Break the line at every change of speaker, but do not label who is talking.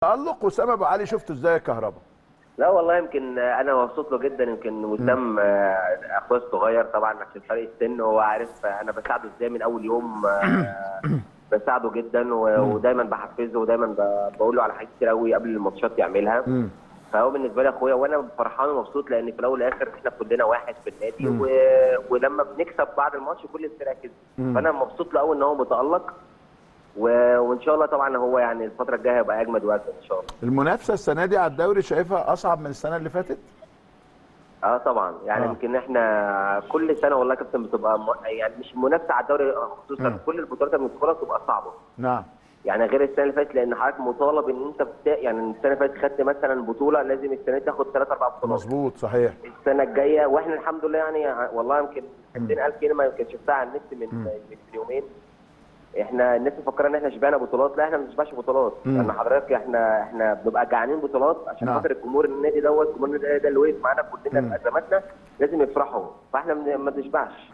تألق وسام أبو علي شفته إزاي يا كهربا؟
لا والله يمكن أنا مبسوط له جدا يمكن وسام آه، أخويا الصغير طبعا عشان فرق السن هو عارف أنا بساعده إزاي من أول يوم آه، بساعده جدا ودايما بحفزه ودايما بقول له على حاجات كتير قوي قبل الماتشات يعملها. فهو بالنسبة لي أخويا وأنا فرحان ومبسوط لأن في الأول والآخر إحنا كلنا واحد في النادي و... ولما بنكسب بعد الماتش كل الفرقه كده فأنا مبسوط له قوي إن هو متألق. وإن شاء الله طبعا هو يعني الفترة الجاية هيبقى أجمد وأجمد إن شاء الله.
المنافسة السنة دي على الدوري شايفها أصعب من السنة اللي فاتت؟
آه طبعا. يعني
آه.
يمكن إحنا كل سنة والله يا كابتن بتبقى. يعني مش المنافسة على الدوري خصوصا
مم.
كل البطولات اللي بندخلها بتبقى صعبة.
نعم.
يعني غير السنة اللي فاتت لأن حضرتك مطالب إن أنت بتا... يعني السنة اللي فاتت خدت مثلا بطولة لازم السنة دي تاخد ثلاث أربع بطولات.
مظبوط صحيح.
السنة الجاية وإحنا الحمد لله يعني والله يمكن 200 ألف كلمة يمكن شفتها على النت من من يومين. إحنا الناس مفكره ان إحنا شبعنا بطولات لا إحنا ما بنشبعش بطولات. لأن حضرتك إحنا إحنا بنبقى جعانين بطولات عشان
نعم.
خاطر الجمهور النادي دوت جمهور النادي ده اللي وقف معانا كلنا. في ازماتنا لازم يفرحوا فاحنا ما بنشبعش